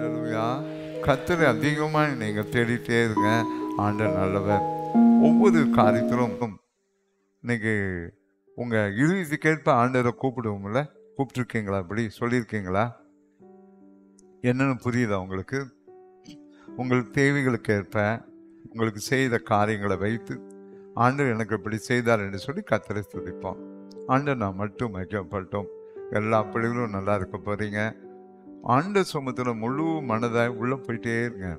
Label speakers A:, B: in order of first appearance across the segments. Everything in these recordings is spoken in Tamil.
A: ஹalleluya கத்தரை அதிகமாக நீங்கள் தேடிட்டே இருங்க. ஆண்டவர் நல்லவர். ஒவ்வொரு காரியத்திலும் இன்னைக்கு உங்கள் இறுதிக்கேற்ப ஆண்டவரை கூப்பிடுவோம்ல? கூப்பிட்ருக்கீங்களா அப்படி சொல்லியிருக்கீங்களா? என்னென்னு புரியுதா உங்களுக்கு? உங்கள் தேவைகளுக்கு ஏற்ப உங்களுக்கு செய்த காரியங்களை வைத்து ஆண்டர் எனக்கு இப்படி செய்தார் என்று சொல்லி கத்தரை துதிப்போம் ஆண்டர் நான் மட்டும் மகிழப்பட்டோம் எல்லா பிள்ளைகளும் நல்லா இருக்க போகிறீங்க ஆண்ட சுமத்துல முழு மனதாக உள்ளே போயிட்டே இருங்க.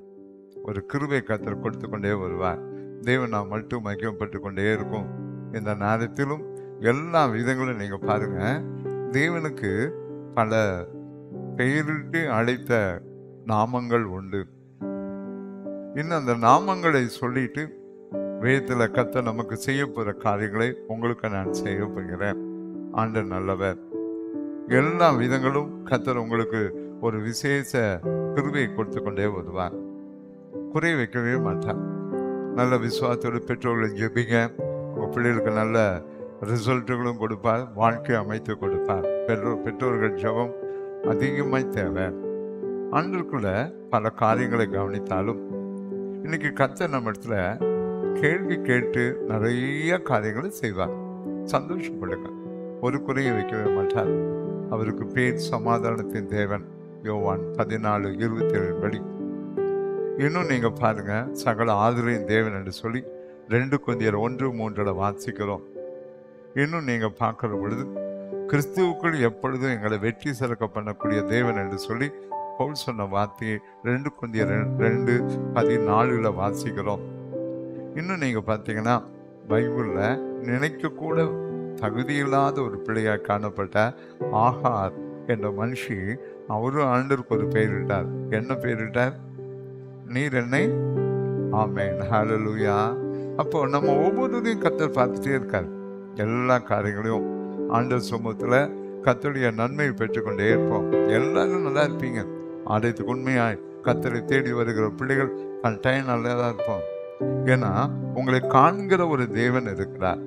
A: ஒரு கிருபை கத்தர் கொடுத்து கொண்டே வருவார். தேவன் நான் மட்டும் மகிமைப்பட்டு கொண்டே இருக்கும். இந்த நேரத்திலும் எல்லா விதங்களும் நீங்கள் பாருங்க. தேவனுக்கு பல பெயரிட்டு அழைத்த நாமங்கள் உண்டு. இன்னும் அந்த நாமங்களை சொல்லிட்டு வேதத்தில் கத்த நமக்கு செய்ய போகிற காரியங்களை உங்களுக்கு நான் செய்ய போகிறேன். ஆண்டு நல்லவர். எல்லா விதங்களும் கத்தர் உங்களுக்கு ஒரு விசேஷ கிருவியை கொடுத்து கொண்டே வருவார். குறை வைக்கவே மாட்டார். நல்ல விசுவாசத்தோடு பெற்றோர்களை ஜெபிங்க. உங்கள் பிள்ளைகளுக்கு நல்ல ரிசல்ட்டுகளும் கொடுப்பார். வாழ்க்கை அமைத்து கொடுப்பார். பெற்றோர் பெற்றோர்கள் ஜெபம் அதிகமாய் தேவை. ஆண்டுக்குள்ள பல காரியங்களை கவனித்தாலும் இன்னைக்கு கத்த நம்ம இடத்துல கேள்வி கேட்டு நிறைய காரியங்களை செய்வார். சந்தோஷப்படுங்க. ஒரு குறையை வைக்கவே மாட்டார். அவருக்கு பேர் சமாதானத்தின் தேவன். யோவான் பதினாலு இருபத்தி ஏழு படி. இன்னும் நீங்கள் பாருங்க சகல ஆதரவையும் தேவன் என்று சொல்லி ரெண்டு கொந்தியர் ஒன்று மூன்றில் வாசிக்கிறோம். இன்னும் நீங்கள் பார்க்குற பொழுது கிறிஸ்துவுக்குள் எப்பொழுதும் எங்களை வெற்றி சிறக்க பண்ணக்கூடிய தேவன் என்று சொல்லி பவுல் சொன்ன வார்த்தையை ரெண்டு கொந்திய ரெண்டு பதினாலுல வாசிக்கிறோம். இன்னும் நீங்கள் பார்த்தீங்கன்னா பைபிளில் நினைக்கக்கூட தகுதியில்லாத ஒரு பிள்ளையாக காணப்பட்ட ஆகார் என்ற மனுஷி அவரும் ஆண்டருக்கு ஒரு பெயரிட்டார் என்ன பெயரிட்டார் நீர் என்னை? ஆமேன். ஹலலூயா அப்போ நம்ம ஒவ்வொருத்தையும் கத்தர் பார்த்துட்டே இருக்கார். எல்லா காரியங்களையும் ஆண்டர் சமூகத்தில் கத்தருடைய நன்மையை பெற்றுக்கொண்டே இருப்போம். எல்லாரும் நல்லா இருப்பீங்க. ஆலயத்துக்கு உண்மையாய் கத்தரை தேடி வருகிற பிள்ளைகள் கட்டாயம் நல்லா தான் இருப்போம். ஏன்னா உங்களை காண்கிற ஒரு தேவன் இருக்கிறார்.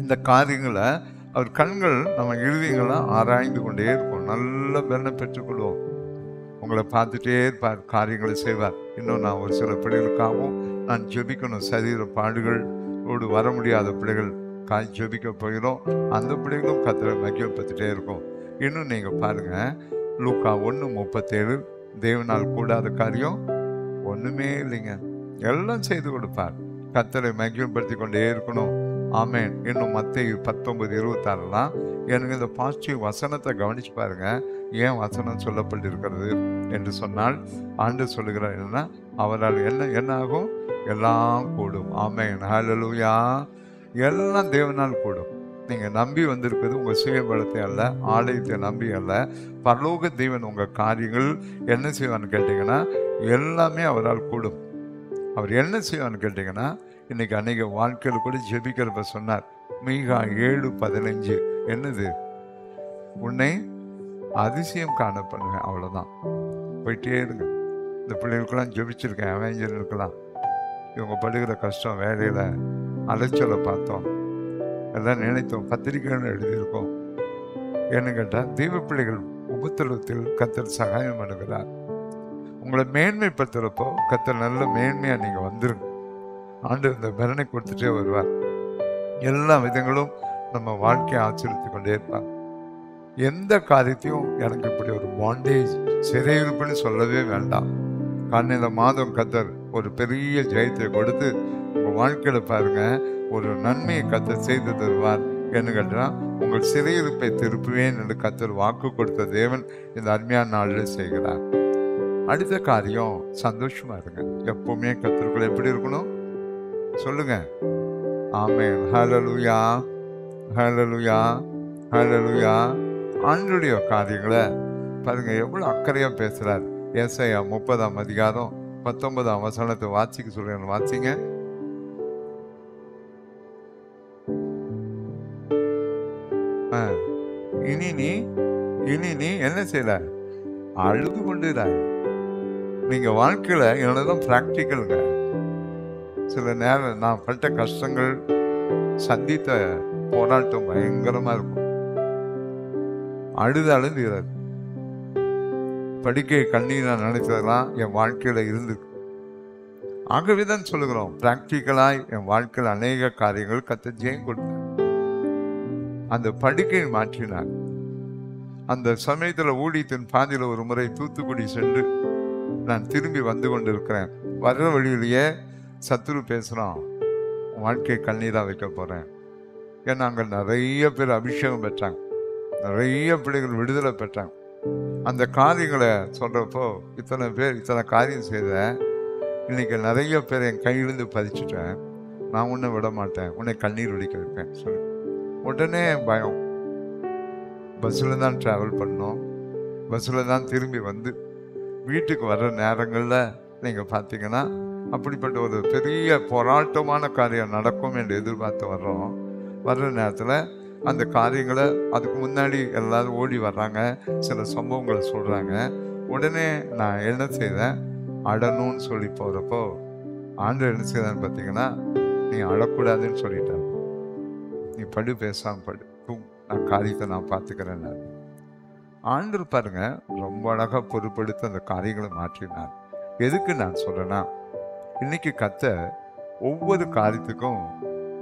A: இந்த காரியங்களை அவர் கண்கள் நம்ம இறுதிகளை ஆராய்ந்து கொண்டே இருக்கும். நல்ல பலனை பெற்றுக்கொள்வோம். உங்களை பார்த்துட்டே இருப்பார் காரியங்களை செய்வார். இன்னும் நான் ஒரு சில பிள்ளைகளுக்காகவும் நான் ஜெபிக்கணும். சரீர பாடுகளோடு வர முடியாத பிள்ளைகள் காய் ஜெபிக்க போகிறோம். அந்த பிள்ளைகளும் கத்திர மகிழ்ப்பத்துட்டே இருக்கும். இன்னும் நீங்கள் பாருங்கள் லூக்கா ஒன்று முப்பத்தேழு. தேவனால் கூடாத காரியம் ஒன்றுமே இல்லைங்க. எல்லாம் செய்து கொடுப்பார். கத்தரை மகிழ்ப்படுத்தி கொண்டே இருக்கணும். ஆமேன். இன்னும் மத்திய பத்தொன்பது இருபத்தாறுலாம் எனக்கு இந்த பாசிட்டிவ் வசனத்தை கவனிச்சு பாருங்க. ஏன் வசனம் சொல்லப்பட்டிருக்கிறது என்று சொன்னால் ஆண்டு சொல்லுகிறார் என்னன்னா அவரால் என்ன என்ன ஆகும்? எல்லாம் கூடும். ஆமேன். ஹலலுயா எல்லாம் தேவனால் கூடும். நீங்கள் நம்பி வந்திருக்கிறது உங்கள் சுயபலத்தை அல்ல ஆலயத்தை நம்பி அல்ல. பரலோக தேவன் உங்கள் காரியங்கள் என்ன செய்வான்னு கேட்டிங்கன்னா எல்லாமே அவரால் கூடும். அவர் என்ன செய்வான்னு கேட்டிங்கன்னா இன்னைக்கு அநேக வாழ்க்கையில் கூட ஜெபிக்கிறப்ப சொன்னார் மீகா ஏழு பதினஞ்சு. என்னது? உன்னை அதிசயம் காண பண்ணுவேன் அவ்வளோதான் போயிட்டே இருங்க. இந்த பிள்ளைகளுக்கெல்லாம் ஜெபிச்சிருக்கேன் அவஞ்சலுக்கெல்லாம் இவங்க படுகிற கஷ்டம் வேலையில் அலைச்சலை பார்த்தோம். எல்லாம் நினைத்தோம் பத்திரிக்கைகள் எழுதியிருக்கோம். ஏன்னு கேட்டால் தெய்வ பிள்ளைகள் உபத்திரவத்தில் கத்தர் சகாயம் பண்ணுகிறார். உங்களை மேன்மைப்படுத்துகிறப்போ கத்தர் நல்ல மேன்மையாக நீங்கள் வந்துருங்க. ஆண்டு இந்த பலனை கொடுத்துட்டே வருவார். எல்லா விதங்களும் நம்ம வாழ்க்கையை ஆச்சரித்து கொண்டே இருப்பார். எந்த காரியத்தையும் எனக்கு இப்படி ஒரு பாண்டேஜ் சிறையிருப்புன்னு சொல்லவே வேண்டாம். காரணம் இந்த மாதம் கத்தர் ஒரு பெரிய ஜெயத்தை கொடுத்து உங்கள் வாழ்க்கையில் பாருங்க ஒரு நன்மையை கத்தர் செய்து தருவார் என்ன கேட்டால் உங்கள் சிறையிருப்பை திருப்புவேன் என்று கத்தர் வாக்கு கொடுத்த தேவன் இந்த அருமையான நாளில் செய்கிறார். அடுத்த காரியம் சந்தோஷமா இருங்க. எப்பவுமே கத்தருக்குள்ள எப்படி இருக்கணும்? சொல்லுங்க. ஆமேன். ஹலலுயா ஹலலுயா ஹலலுயா ஆண்டுடைய காரியங்களை பாருங்க எவ்வளோ அக்கறையாக பேசுகிறார் ஏசையா முப்பதாம் அதிகாரம் பத்தொன்பதாம் வசனத்தை வாசிக்க சொல்றேன் வாசிங்க. ஆ, இனி நீ இனி நீ என்ன செய்யல அழுது கொண்டுறாய் நீங்கள் வாழ்க்கையில் என்னதான் ப்ராக்டிக்கலுங்க சில நேரம் நான் பட்ட கஷ்டங்கள் சந்தித்த போராட்டம் பயங்கரமா இருக்கும். அழுது அழுதுகிறார் படிக்கை கண்ணீர் நான் நினைத்ததெல்லாம் என் வாழ்க்கையில் இருந்து ஆகவே தான் சொல்லுகிறோம் பிராக்டிக்கலாய் என் வாழ்க்கையில் அநேக காரியங்கள் கத்த ஜெயம் கொடுத்தார். அந்த படுக்கையை மாற்றினார். அந்த சமயத்தில் ஊழியத்தின் பாதியில் ஒரு முறை தூத்துக்குடி சென்று நான் திரும்பி வந்து கொண்டிருக்கிறேன். வர்ற வழியிலேயே சத்துரு பேசுகிறான் வாழ்க்கை வாழ்க்கையை வைக்க போகிறேன் ஏன்னா அங்கே நிறைய பேர் அபிஷேகம் பெற்றாங்க. நிறைய பிள்ளைகள் விடுதலை பெற்றாங்க. அந்த காரியங்களை சொல்கிறப்போ இத்தனை பேர் இத்தனை காரியம் செய்த இன்னைக்கு நிறைய பேர் என் கையிலிருந்து பதிச்சுட்டேன். நான் ஒன்றும் விட மாட்டேன். உன்னை கண்ணீர் வடிக்க வைப்பேன். சொல்லி. உடனே பயம். பஸ்ஸில் தான் ட்ராவல் பண்ணோம். பஸ்ஸில் தான் திரும்பி வந்து வீட்டுக்கு வர்ற நேரங்களில் நீங்கள் பார்த்தீங்கன்னா அப்படிப்பட்ட ஒரு பெரிய போராட்டமான காரியம் நடக்கும் என்று எதிர்பார்த்து வர்றோம். வர்ற நேரத்தில் அந்த காரியங்களை அதுக்கு முன்னாடி எல்லாரும் ஓடி வர்றாங்க. சில சம்பவங்களை சொல்கிறாங்க உடனே நான் என்ன செய்தேன்? அடணும்னு சொல்லி போகிறப்போ ஆண்டு என்ன செய்தான்னு பார்த்தீங்கன்னா நீ அழக்கூடாதுன்னு சொல்லிட்டேன் நீ படு பேசாமல் படு. நான் காரியத்தை நான் பார்த்துக்கிறேன் ஆண்டு பாருங்க ரொம்ப அழகாக பொருட்படுத்த அந்த காரியங்களை மாற்றினார். எதுக்கு நான் சொல்கிறேன்னா இன்னைக்கு கத்த ஒவ்வொரு காரியத்துக்கும்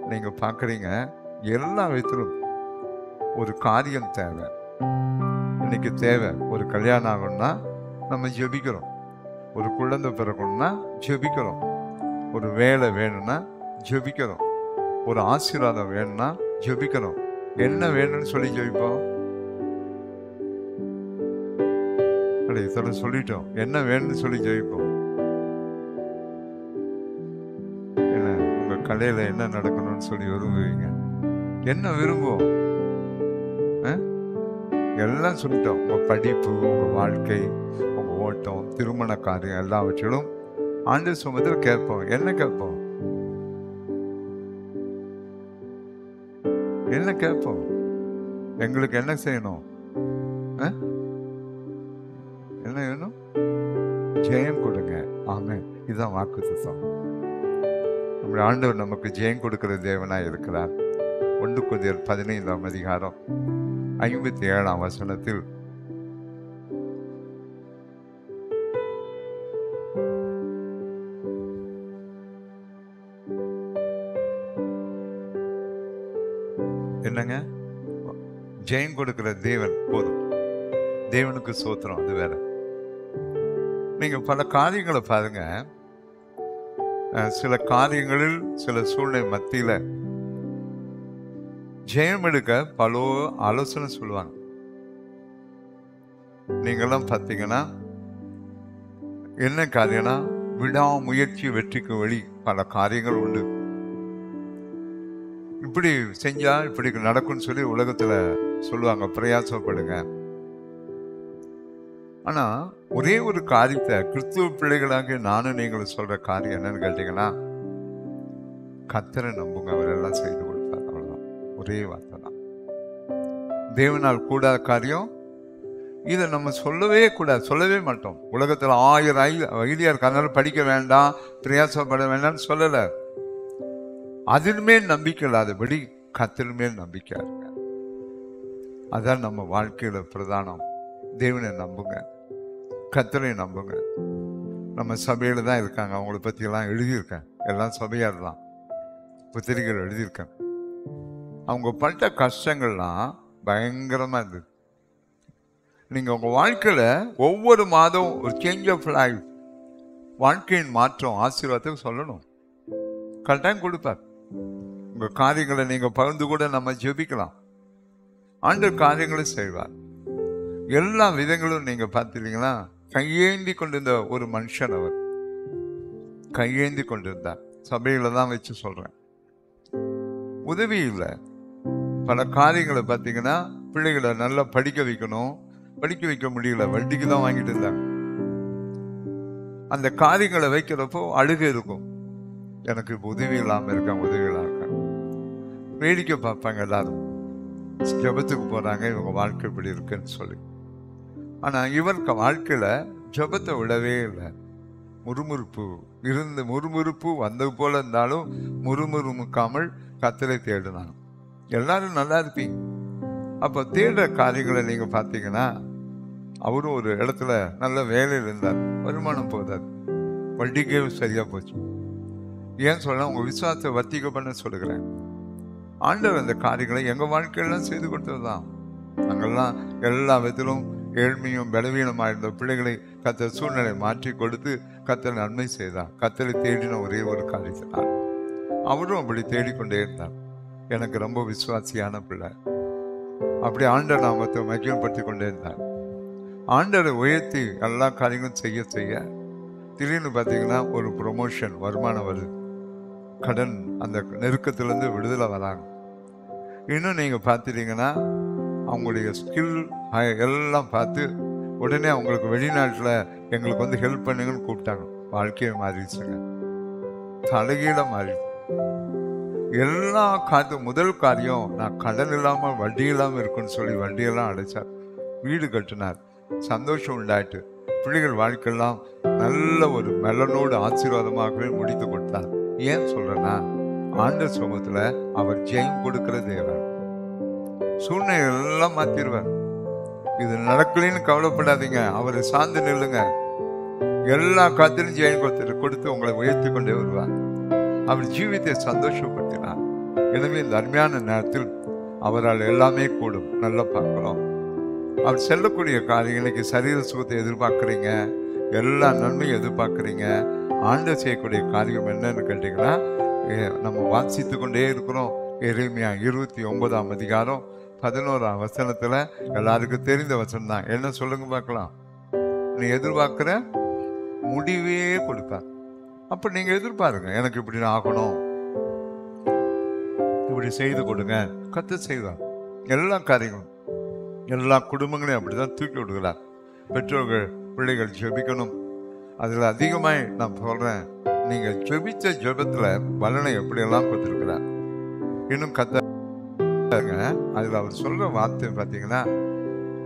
A: நீங்க பார்க்குறீங்க எல்லா விதத்திலும் ஒரு காரியம் தேவை. இன்னைக்கு தேவை ஒரு கல்யாணம் ஆகணும்னா நம்ம ஜெபிக்கிறோம். ஒரு குழந்தை பிறக்கணும்னா ஜெபிக்கிறோம். ஒரு வேலை வேணும்னா ஜெபிக்கிறோம். ஒரு ஆசீர்வாதம் வேணும்னா ஜெபிக்கிறோம். என்ன வேணும்னு சொல்லி ஜெபிப்போம்? அப்படி சொல்லிட்டோம். என்ன வேணும்னு சொல்லி ஜெபிப்போம்? உங்க என்ன நடக்கணும்னு சொல்லி விரும்புவீங்க? என்ன விரும்புவோம்? ஆ? எல்லாம் சொல்லிட்டோம். உங்க படிப்பு உங்க வாழ்க்கை உங்க ஓட்டம் திருமண காரியம் எல்லாவற்றிலும் ஆண்டு சுமத்தில் கேட்போம். என்ன கேட்போம்? என்ன கேட்போம்? எங்களுக்கு என்ன செய்யணும்? ஆ? என்ன வேணும்? ஜெயம் கொடுங்க. ஆமே இதுதான் வாக்கு சுத்தம் நம்முடைய ஆண்டவர் நமக்கு ஜெயம் கொடுக்கிற தேவனாக இருக்கிறார். ஒன்று குதியல் பதினைந்தாம் அதிகாரம் ஐம்பத்தி ஏழாம் வசனத்தில் என்னங்க? ஜெயம் கொடுக்கிற தேவன் போதும். தேவனுக்கு சோத்திரம் அது வேற. நீங்க பல காரியங்களை பாருங்க. சில காரியங்களில் சில சூழ்நிலை மத்தியில் ஜெயம் எடுக்க பல ஆலோசனை சொல்லுவாங்க. நீங்களாம் பார்த்தீங்கன்னா என்ன காரியம்னா விடாமுயற்சி வெற்றிக்கு வழி பல காரியங்கள் உண்டு. இப்படி செஞ்சா இப்படி நடக்கும்னு சொல்லி உலகத்தில் சொல்லுவாங்க பிரயாசப்படுங்க. ஆனால் ஒரே ஒரு காரியத்தை கிறிஸ்துவ பிள்ளைகளாக நானும் நீங்களும் சொல்கிற காரியம் என்னன்னு கேட்டிங்கன்னா கத்தரை நம்புங்க அவரெல்லாம் செய்து கொடுத்தார் அவ்வளோதான் ஒரே வார்த்தை தான் தேவனால் கூடாத காரியம் இதை நம்ம சொல்லவே கூடாது சொல்லவே மாட்டோம். உலகத்தில் ஆயிரம் ஐ- ஐடியா இருக்கு. அதனால படிக்க வேண்டாம் பிரயாசப்பட வேண்டாம்னு சொல்லலை. அதிலுமே நம்பிக்கை இல்லாதபடி கத்தின் நம்பிக்கை இருங்க. அதான் நம்ம வாழ்க்கையில் பிரதானம். தேவனை நம்புங்க. கத்தரை நம்புங்க. நம்ம சபையில் தான் இருக்காங்க. அவங்கள பற்றியெல்லாம் எழுதியிருக்கேன். எல்லாம் சபையார் தான். புத்திரிகள் எழுதியிருக்கேன். அவங்க பட்ட கஷ்டங்கள்லாம் பயங்கரமாக இருந்தது. நீங்கள் உங்கள் வாழ்க்கையில் ஒவ்வொரு மாதம் ஒரு சேஞ்ச் ஆஃப் லைஃப் வாழ்க்கையின் மாற்றம் ஆசீர்வாதத்துக்கு சொல்லணும். கரெக்டாக கொடுப்பார். உங்கள் காரியங்களை நீங்கள் பகிர்ந்து கூட நம்ம ஜெபிக்கலாம். ஆண்டு காரியங்களும் செய்வார். எல்லா விதங்களும் நீங்கள் பார்த்துட்டீங்கன்னா கையேந்தி கொண்டிருந்த ஒரு மனுஷன் அவர். கையேந்தி கொண்டிருந்தார் சபையில தான் வச்சு சொல்றேன். உதவி இல்லை. பல காரியங்களை பார்த்தீங்கன்னா பிள்ளைகளை நல்லா படிக்க வைக்கணும். படிக்க வைக்க முடியல. வட்டிக்கு தான் வாங்கிட்டு இருந்தாங்க. அந்த காரியங்களை வைக்கிறப்போ அழுகை இருக்கும். எனக்கு இப்போ உதவி இல்லாமல் இருக்கேன் உதவி இல்லாமல் இருக்கேன் வேடிக்கை பார்ப்பாங்க எல்லாரும். ஜபத்துக்கு போறாங்க இவங்க வாழ்க்கை இப்படி இருக்குன்னு சொல்லி. ஆனால் இவருக்கு வாழ்க்கையில் ஜெபத்தை விடவே இல்லை. முறுமுறுப்பு இருந்து முறுமுறுப்பு வந்தது போல இருந்தாலும் முறுமுறுமுக்காமல் கத்தரை தேடினாங்க எல்லாரும் நல்லா இருப்பீங்க. அப்போ தேடுற காரியங்களை நீங்கள் பார்த்தீங்கன்னா அவரும் ஒரு இடத்துல நல்ல வேலையில் இருந்தார். வருமானம் போதார் வட்டிக்கே சரியாக போச்சு. ஏன் சொல்ல உங்கள் விசுவாசத்தை வர்த்திக்க பண்ண சொல்லுகிறேன். ஆண்டவர் அந்த காரியங்களை எங்கள் வாழ்க்கையெல்லாம் செய்து கொடுத்ததுதான். நாங்கெல்லாம் எல்லா விதத்திலும் ஏழ்மையும் பலவீனமாக இருந்த பிள்ளைகளை கத்த சூழ்நிலை மாற்றி கொடுத்து கத்தர் நன்மை செய்தார். கத்தரை தேடின ஒரே ஒரு காரியத்தினார் அவரும் அப்படி தேடிக்கொண்டே இருந்தார். எனக்கு ரொம்ப விசுவாசியான பிள்ளை. அப்படி ஆண்டர் நாமத்தை மகிழ்படுத்தி கொண்டே இருந்தார். ஆண்டரை உயர்த்தி எல்லா காரியங்களும் செய்ய செய்ய திடீர்னு பார்த்தீங்கன்னா ஒரு ப்ரொமோஷன் வருமானம் வருது. கடன் அந்த நெருக்கத்திலேருந்து விடுதலை வராங்க. இன்னும் நீங்கள் பார்த்துட்டீங்கன்னா அவங்களுடைய ஸ்கில் எல்லாம் பார்த்து உடனே அவங்களுக்கு வெளிநாட்டில் எங்களுக்கு வந்து ஹெல்ப் பண்ணுங்கன்னு கூப்பிட்டாங்க. வாழ்க்கையை மாறிடுச்சுங்க. தலைகீழ மாறி எல்லா காரியம் முதல் காரியம் நான் கடன் இல்லாமல் வட்டி இல்லாமல் இருக்குன்னு சொல்லி வட்டியெல்லாம் அடைச்சார். வீடு கட்டினார். சந்தோஷம் உண்டாயிட்டு பிள்ளைகள் வாழ்க்கையெல்லாம் நல்ல ஒரு மெலனோடு ஆசீர்வாதமாகவே முடித்து கொடுத்தார். ஏன் சொல்றேன்னா ஆண்ட சமூகத்தில் அவர் ஜெயம் கொடுக்கிற தேவன். சூழ்நிலை எல்லாம் மாத்திருவார். இது நடக்கலைன்னு கவலைப்படாதீங்க. அவரை சார்ந்து நில்லுங்க. எல்லா காத்திலும் ஜெயம் கொடுத்து கொடுத்து உங்களை உயர்த்தி கொண்டே வருவார். அவர் ஜீவித்தை சந்தோஷப்படுத்தினார். எனவே இந்த அருமையான நேரத்தில் அவரால் எல்லாமே கூடும். நல்லா பார்க்கிறோம் அவர் செல்லக்கூடிய காரியம் இன்னைக்கு சரீர சுகத்தை எதிர்பார்க்குறீங்க. எல்லா நன்மையும் எதிர்பார்க்குறீங்க. ஆண்டு செய்யக்கூடிய காரியம் என்னன்னு கேட்டிங்கன்னா நம்ம வாசித்து கொண்டே இருக்கிறோம். எளிமையாக இருபத்தி ஒன்பதாம் அதிகாரம் பதினோராம் வசனத்துல எல்லாருக்கும் தெரிந்த வசனம் தான் என்ன சொல்லுங்க பார்க்கலாம். நீ எதிர்பார்க்குற முடிவே கொடுப்பார் அப்ப நீங்க எதிர்பாருங்க எனக்கு இப்படி ஆகணும். இப்படி செய்து கொடுங்க. கத்து செய்வார். எல்லா காரியங்களும் எல்லா குடும்பங்களையும் அப்படிதான் தூக்கி விடுகிறார். பெற்றோர்கள் பிள்ளைகள் ஜெபிக்கணும். அதுல அதிகமாய் நான் சொல்றேன் நீங்க ஜெபிச்ச ஜெபத்துல பலனை எப்படியெல்லாம் கொடுத்துருக்கிறார்? இன்னும் கத்த அதில் அவர் சொல்கிற வார்த்தை பார்த்தீங்கன்னா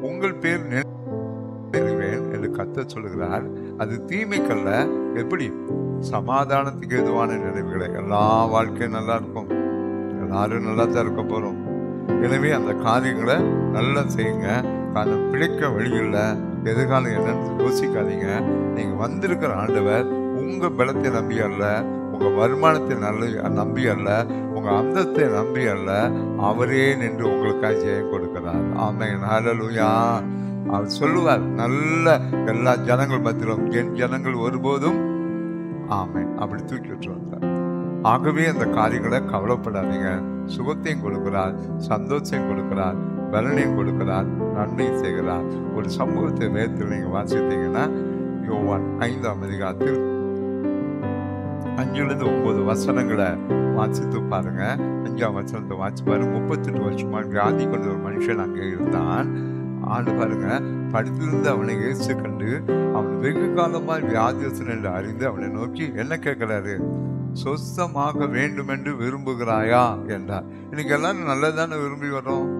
A: உங்கள் பேர் நினைவேன் என்று கத்த சொல்லுகிறார். அது தீமைக்கல்ல. எப்படி? சமாதானத்துக்கு எதுவான நினைவுகளை. எல்லா வாழ்க்கையும் நல்லா இருக்கும். எல்லாரும் நல்லா தான் இருக்க போகிறோம் எனவே அந்த காரியங்களை நல்லா செய்யுங்க. காரணம் பிழைக்க வழியில் எதிர்காலம் என்னன்னு யோசிக்காதீங்க. நீங்கள் வந்திருக்கிற ஆண்டவர் உங்கள் பலத்தை நம்பி அல்ல உங்கள் வருமானத்தை நல்ல நம்பி அல்ல உங்கள் அந்தத்தை நம்பி அல்ல அவரே நின்று உங்களுக்காக ஜெயம் கொடுக்கிறார். ஆமென். ஹalleluya அவர் சொல்லுவார் நல்ல எல்லா ஜனங்கள் மத்தியிலும் என் ஜனங்கள் ஒருபோதும் ஆமை அப்படி தூக்கி விட்டு வந்தார். ஆகவே அந்த காரியங்களை கவலைப்படாதீங்க. சுகத்தையும் கொடுக்கிறார் சந்தோஷத்தையும் கொடுக்கிறார் பலனையும் கொடுக்கிறார் நன்மையும் செய்கிறார். ஒரு சமூகத்தை நேரத்தில் நீங்கள் வாசித்தீங்கன்னா யோவான் ஐந்தாம் அதிகாரத்தில் அஞ்சுலேருந்து ஒன்பது வசனங்களை வாசித்து பாருங்க. அஞ்சாம் வசனத்தை வாசி பாருங்க. முப்பத்தெட்டு வருஷமா வியாதி கொண்ட ஒரு மனுஷன் அங்கே இருந்தான். ஆண்டு பாருங்க. படித்திருந்து அவனை இயேசு கண்டு அவன் வெகு காலமாக வியாதியசன் என்று அறிந்து அவனை நோக்கி என்ன கேட்கிறாரு? சொஸ்தமாக வேண்டும் என்று விரும்புகிறாயா? என்றார். இன்னைக்கு எல்லாரும் நல்லதானே விரும்பி வர்றோம்?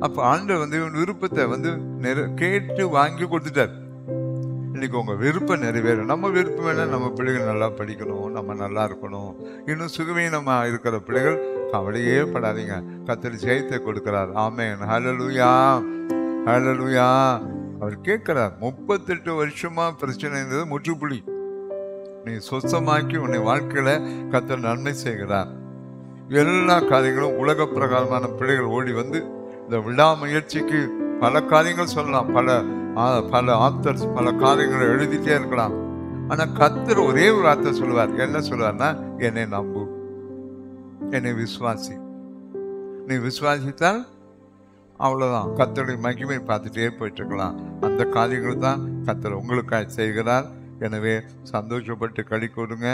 A: அப்போ ஆண்டு வந்து இவன் விருப்பத்தை வந்து நிற- கேட்டு வாங்கி கொடுத்துட்டார். இன்னைக்கு உங்கள் விருப்பம் நிறைவேறும். நம்ம விருப்பம் என்ன? நம்ம பிள்ளைகள் நல்லா படிக்கணும் நம்ம நல்லா இருக்கணும். இன்னும் சுகவீனமாக இருக்கிற பிள்ளைகள் கவலையே படாதீங்க. கத்தர் ஜெயத்தை கொடுக்கிறார். ஆமேன். ஹலலுயா ஹலலுயா அவர் கேட்கிறார் முப்பத்தெட்டு வருஷமாக பிரச்சனை இருந்தது முற்றுப்புள்ளி. நீ சொச்சமாக்கி உன்னை வாழ்க்கையில் கத்தர் நன்மை செய்கிறார். எல்லா காரியங்களும் உலக பிரகாரமான பிள்ளைகள் ஓடி வந்து இந்த விடாமுயற்சிக்கு பல காரியங்கள் சொல்லலாம். பல பல ஆத்தர்ஸ் பல காரியங்களை எழுதிட்டே இருக்கலாம். ஆனால் கத்தர் ஒரே ஒரு வார்த்தை சொல்லுவார். என்ன சொல்லுவார்னா என்னை நம்பு. என்னை விசுவாசி. நீ விசுவாசித்தால் அவ்வளோதான் கத்தருடைய மகிமை பார்த்துட்டே போயிட்டு இருக்கலாம் அந்த காரியங்கள் தான் கத்தர் உங்களுக்காக செய்கிறார். எனவே சந்தோஷப்பட்டு கழி கொடுங்க.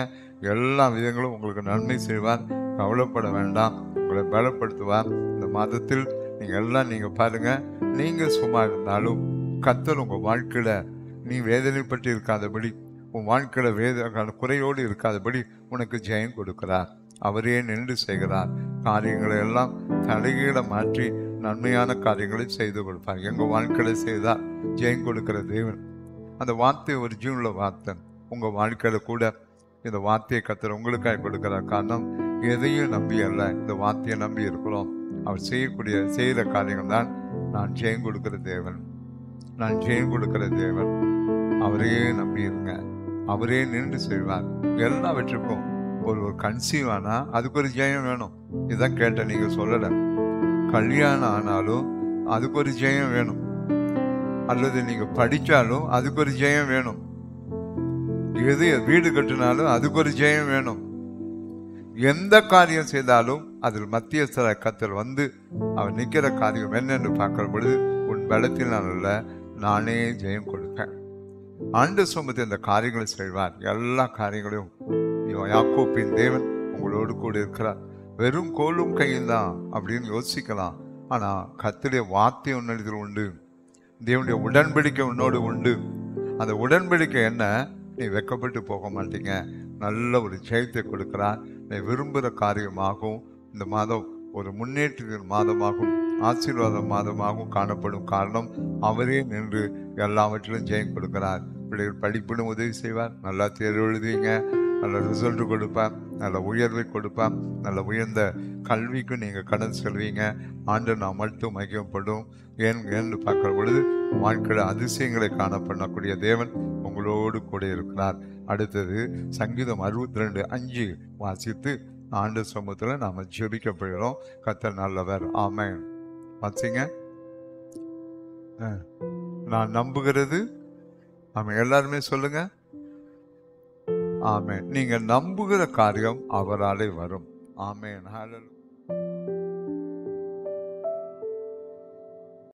A: எல்லா விதங்களும் உங்களுக்கு நன்மை செய்வார். கவலைப்பட வேண்டாம். உங்களை பலப்படுத்துவார். இந்த மாதத்தில் நீங்கள் எல்லாம் நீங்கள் பாருங்கள் நீங்கள் சும்மா இருந்தாலும் கத்தர் உங்கள் வாழ்க்கையில் நீ வேதனைப்பட்டு இருக்காதபடி உன் வாழ்க்கையில் வேத குறையோடு இருக்காதபடி உனக்கு ஜெயம் கொடுக்கிறார். அவரே நின்று செய்கிறார். காரியங்களை எல்லாம் தலைகீழ மாற்றி நன்மையான காரியங்களை செய்து கொடுப்பார். எங்கள் வாழ்க்கையில் செய்தால் ஜெயம் கொடுக்கிற தேவன். அந்த வார்த்தை ஒரு ஜீவனுள்ள வார்த்தை. உங்கள் வாழ்க்கையில் கூட இந்த வார்த்தையை கத்துற உங்களுக்காக கொடுக்கிறார். காரணம் எதையும் நம்பி அல்ல. இந்த வார்த்தையை நம்பி இருக்கிறோம். அவர் செய்யக்கூடிய செய்கிற காரியங்கள் தான் நான் ஜெயம் கொடுக்கிற தேவன். நான் ஜெயம் கொடுக்கிற தேவன். அவரையே நம்பியிருங்க. அவரே நின்று செய்வார். எல்லாவற்றுக்கும் ஒரு ஒரு கன்சீவ் ஆனால் அதுக்கு ஒரு ஜெயம் வேணும். இதான் கேட்டேன் நீங்கள் சொல்லலை. கல்யாணம் ஆனாலும் அதுக்கு ஒரு ஜெயம் வேணும். அல்லது நீங்கள் படித்தாலும் அதுக்கு ஒரு ஜெயம் வேணும். எது வீடு கட்டினாலும் அதுக்கு ஒரு ஜெயம் வேணும். எந்த காரியம் செய்தாலும் அதில் மத்தியஸ்தர கத்தில் வந்து அவர் நிற்கிற காரியம் என்னென்னு பார்க்கிற பொழுது உன் பலத்தினால் அல்ல நானே ஜெயம் கொடுப்பேன். ஆண்டு சுமத்து இந்த காரியங்களை செய்வார். எல்லா காரியங்களையும். யாக்கோப்பின் தேவன் உங்களோடு கூட இருக்கிறார். வெறும் கோலும் கையில் தான் அப்படின்னு யோசிக்கலாம். ஆனால் கத்துடைய வார்த்தை உன்னதில் உண்டு. தேவனுடைய உடன்படிக்கை உன்னோடு உண்டு. அந்த உடன்படிக்கை என்ன? நீ வெக்கப்பட்டு போக மாட்டீங்க. நல்ல ஒரு ஜெயத்தை கொடுக்குறார். நீ விரும்புகிற காரியமாகும் இந்த மாதம் ஒரு முன்னேற்றத்தின் மாதமாகும் ஆசீர்வாத மாதமாகவும் காணப்படும் காரணம் அவரே நின்று எல்லாவற்றிலும் ஜெயம் கொடுக்கிறார். பிள்ளைகள் படிப்பினும் உதவி செய்வார். நல்லா தேர்வு எழுதுவீங்க. நல்ல ரிசல்ட் கொடுப்பேன் நல்ல உயர்வை கொடுப்பேன் நல்ல உயர்ந்த கல்விக்கு நீங்கள் கடன் செல்வீங்க. ஆண்டு நான் மட்டும் மகிமப்படும் ஏன் ஏன்னு பார்க்குற பொழுது வாழ்க்கையில் அதிசயங்களை காண பண்ணக்கூடிய தேவன் உங்களோடு கூட இருக்கிறார். அடுத்தது சங்கீதம் அறுபத்தி ரெண்டு அஞ்சு வாசித்து ஆண்டு சமூகத்தில் நாம் ஜெபிக்கப்படுகிறோம் கத்த நல்லவர். ஆமேன். பார்த்தீங்க நான் நம்புகிறது. ஆமாம் எல்லாருமே சொல்லுங்க. ஆமே நீங்கள் நம்புகிற காரியம் அவராலே வரும். ஆமே ஹalleluya